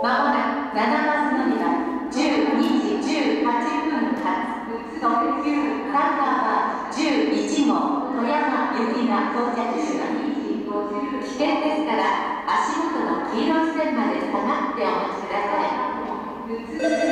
まもなく7番乗り場12時18分発特急サンダーは11号富山行きが到着します。危険ですから足元の黄色い線まで下がってお待ちください。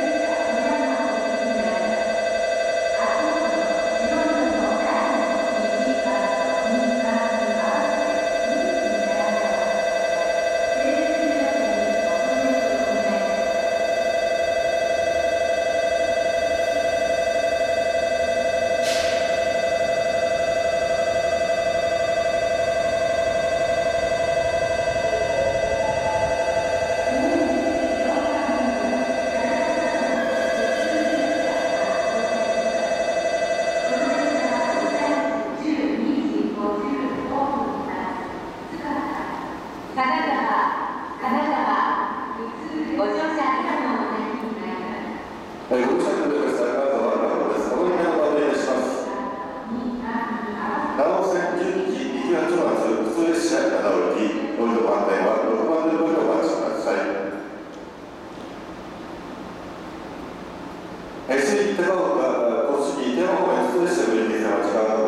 通列車長野行き、乗りの番台は6番でご乗車お待ちください。えー、新手間岡、小杉、手間岡普通列車の行き様時間がございます。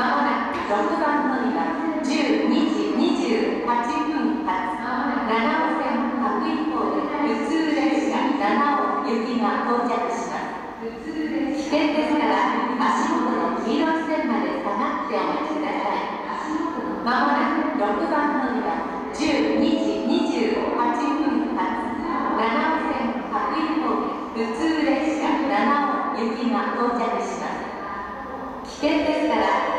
まもなく6番乗りは12時28分発7尾線各一方で普通列車七尾行きが到着します危険ですから足元の黄色い線まで下がってお待ちくださいまもなく6番乗りは12時28分発7尾線各一方で普通列車七尾行きが到着します。危険ですから